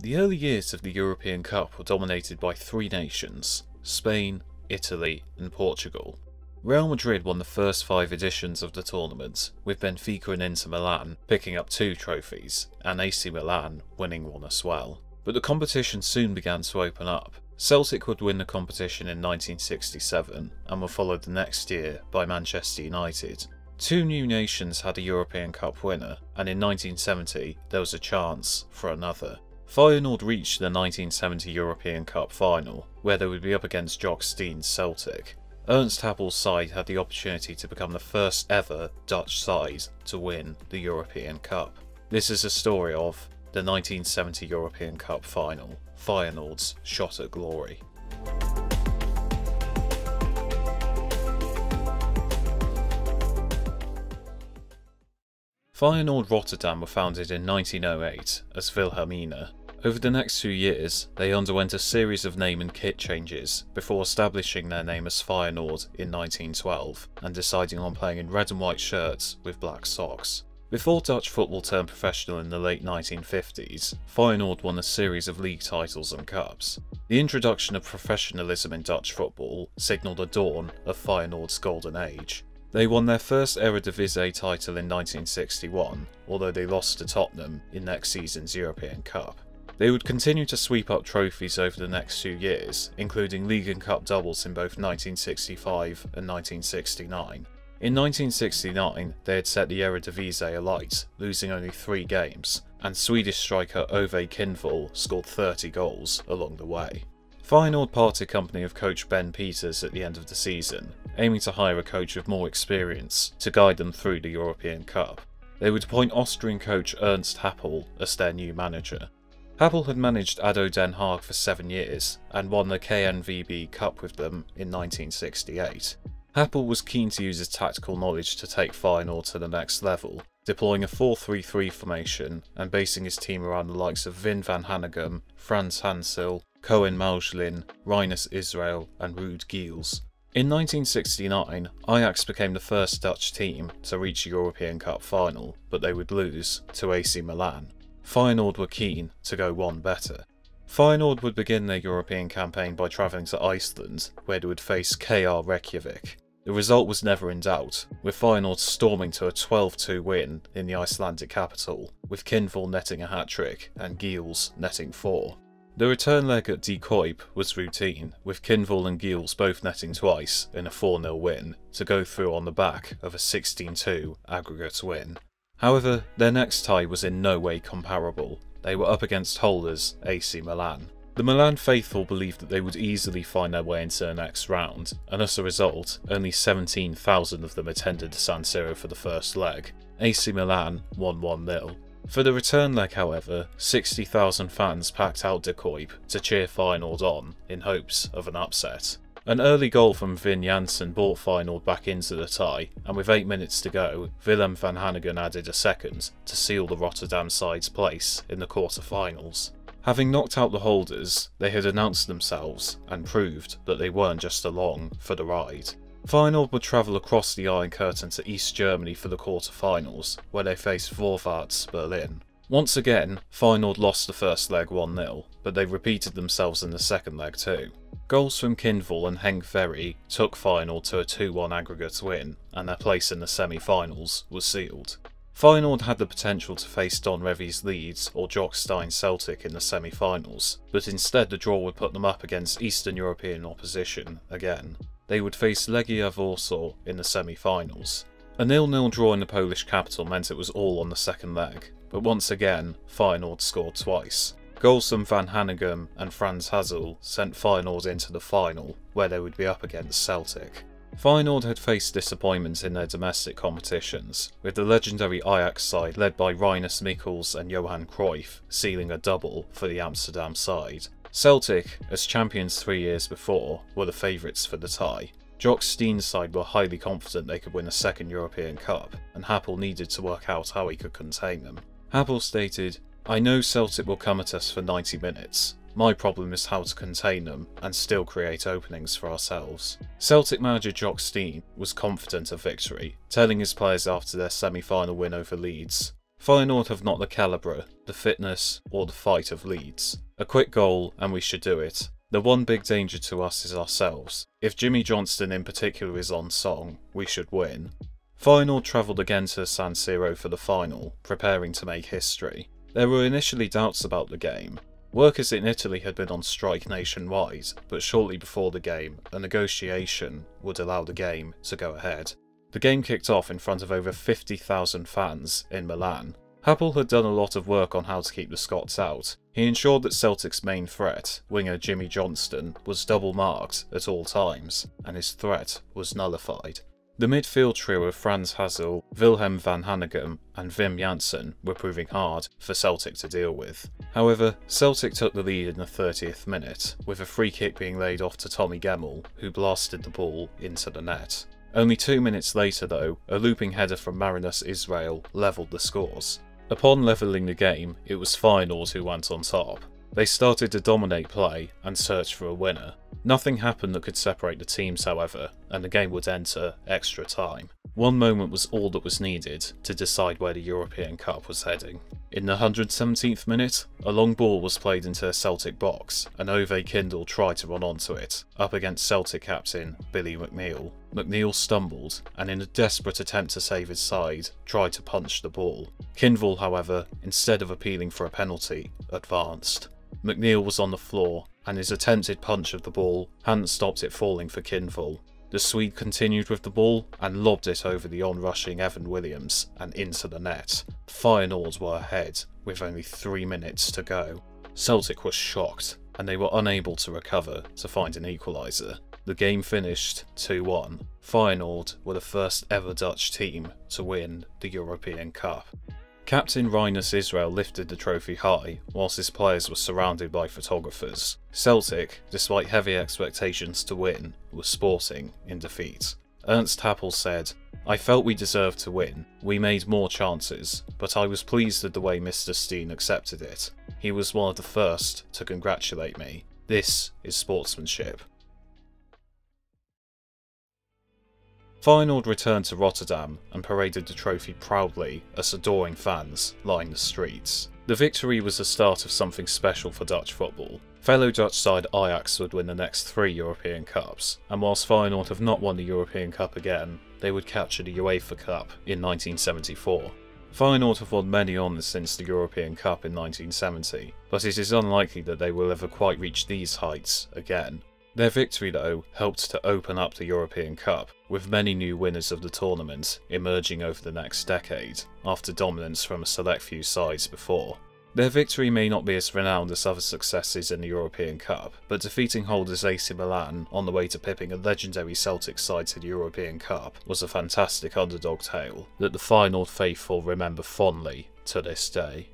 The early years of the European Cup were dominated by three nations Spain, Italy, and Portugal. Real Madrid won the first five editions of the tournament, with Benfica and Inter Milan picking up two trophies, and AC Milan winning one as well. But the competition soon began to open up. Celtic would win the competition in 1967 and were followed the next year by Manchester United. Two new nations had a European Cup winner, and in 1970 there was a chance for another. Feyenoord reached the 1970 European Cup final, where they would be up against Jock Stein's Celtic. Ernst Happel's side had the opportunity to become the first ever Dutch side to win the European Cup. This is a story of the 1970 European Cup final, Feyenoord's shot at glory. Feyenoord Rotterdam were founded in 1908 as Wilhelmina over the next few years, they underwent a series of name and kit changes before establishing their name as Feyenoord in 1912 and deciding on playing in red and white shirts with black socks. Before Dutch football turned professional in the late 1950s, Feyenoord won a series of league titles and cups. The introduction of professionalism in Dutch football signalled the dawn of Feyenoord's golden age. They won their first Eredivisie title in 1961, although they lost to Tottenham in next season's European Cup. They would continue to sweep up trophies over the next two years, including League and Cup doubles in both 1965 and 1969. In 1969, they had set the Eredivisie alight, losing only three games, and Swedish striker Ove Kindvall scored 30 goals along the way. Feyenoord parted company of coach Ben Peeters at the end of the season, aiming to hire a coach with more experience to guide them through the European Cup. They would appoint Austrian coach Ernst Happel as their new manager. Happel had managed ADO Den Haag for seven years and won the KNVB Cup with them in 1968. Happel was keen to use his tactical knowledge to take Feyenoord to the next level, deploying a 4-3-3 formation and basing his team around the likes of Wim van Hanegem, Franz Hansil, Coen Moulijn, Rinus Israel and Ruud Geels. In 1969, Ajax became the first Dutch team to reach a European Cup final, but they would lose to AC Milan. Feyenoord were keen to go one better. Feyenoord would begin their European campaign by travelling to Iceland, where they would face KR Reykjavik. The result was never in doubt, with Feyenoord storming to a 12-2 win in the Icelandic capital, with Kindvall netting a hat-trick and Geels netting four. The return leg at De Kuip was routine, with Kindvall and Geels both netting twice in a 4-0 win, to go through on the back of a 16-2 aggregate win. However, their next tie was in no way comparable. They were up against holders AC Milan. The Milan faithful believed that they would easily find their way into the next round, and as a result, only 17,000 of them attended San Siro for the first leg. AC Milan won 1-0. For the return leg, however, 60,000 fans packed out De Kuip to cheer Feyenoord on in hopes of an upset. An early goal from Wim Jansen brought Feyenoord back into the tie, and with 8 minutes to go, Willem van Hanegem added a second to seal the Rotterdam side's place in the quarter-finals. Having knocked out the holders, they had announced themselves and proved that they weren't just along for the ride. Feyenoord would travel across the Iron Curtain to East Germany for the quarter-finals, where they faced Vorwärts Berlin. Once again, Feyenoord lost the first leg 1-0, but they repeated themselves in the second leg too. Goals from Kindvall and Henk Wery took Feyenoord to a 2-1 aggregate win, and their place in the semi-finals was sealed. Feyenoord had the potential to face Don Revie's Leeds or Jock Stein Celtic in the semi-finals, but instead the draw would put them up against Eastern European opposition again. They would face Legia Warsaw in the semi-finals. A nil-nil draw in the Polish capital meant it was all on the second leg, but once again, Feyenoord scored twice. Goals from Van Hanegem and Franz Hasil sent Feyenoord into the final, where they would be up against Celtic. Feyenoord had faced disappointment in their domestic competitions, with the legendary Ajax side led by Rinus Michels and Johan Cruyff sealing a double for the Amsterdam side. Celtic, as champions three years before, were the favourites for the tie. Jock Stein's side were highly confident they could win a second European Cup, and Happel needed to work out how he could contain them. Happel stated, I know Celtic will come at us for 90 minutes. My problem is how to contain them and still create openings for ourselves. Celtic manager Jock Steen was confident of victory, telling his players after their semi-final win over Leeds, Feyenoord have not the calibre, the fitness, or the fight of Leeds. A quick goal and we should do it. The one big danger to us is ourselves. If Jimmy Johnstone in particular is on song, we should win. Feyenoord travelled again to San Siro for the final, preparing to make history. There were initially doubts about the game. Workers in Italy had been on strike nationwide, but shortly before the game, a negotiation would allow the game to go ahead. The game kicked off in front of over 50,000 fans in Milan. Happel had done a lot of work on how to keep the Scots out. He ensured that Celtic's main threat, winger Jimmy Johnstone, was double marked at all times, and his threat was nullified. The midfield trio of Franz Hasil, Wilhelm van Hanegem and Wim Jansen were proving hard for Celtic to deal with. However, Celtic took the lead in the 30th minute, with a free kick being laid off to Tommy Gemmell, who blasted the ball into the net. Only two minutes later though, a looping header from Marinus Israel levelled the scores. Upon levelling the game, it was Feyenoord who went on top. They started to dominate play and search for a winner. Nothing happened that could separate the teams however, and the game would enter extra time. One moment was all that was needed to decide where the European Cup was heading. In the 117th minute, a long ball was played into a Celtic box, and Ove Kindvall tried to run onto it, up against Celtic captain Billy McNeil. McNeil stumbled, and in a desperate attempt to save his side, tried to punch the ball. Kindvall, however, instead of appealing for a penalty, advanced. McNeil was on the floor, and his attempted punch of the ball hadn't stopped it falling for Kindle. The Swede continued with the ball and lobbed it over the onrushing Evan Williams and into the net. Feyenoord were ahead, with only three minutes to go. Celtic was shocked, and they were unable to recover to find an equaliser. The game finished 2-1. Feyenoord were the first ever Dutch team to win the European Cup. Captain Rinus Israel lifted the trophy high, whilst his players were surrounded by photographers. Celtic, despite heavy expectations to win, was sporting in defeat. Ernst Happel said, I felt we deserved to win. We made more chances, but I was pleased with the way Mr. Stein accepted it. He was one of the first to congratulate me. This is sportsmanship. Feyenoord returned to Rotterdam and paraded the trophy proudly as adoring fans lined the streets. The victory was the start of something special for Dutch football. Fellow Dutch side Ajax would win the next three European Cups, and whilst Feyenoord have not won the European Cup again, they would capture the UEFA Cup in 1974. Feyenoord have won many honours since the European Cup in 1970, but it is unlikely that they will ever quite reach these heights again. Their victory, though, helped to open up the European Cup, with many new winners of the tournament emerging over the next decade, after dominance from a select few sides before. Their victory may not be as renowned as other successes in the European Cup, but defeating holders AC Milan on the way to pipping a legendary Celtic side to the European Cup was a fantastic underdog tale that the Feyenoord faithful remember fondly to this day.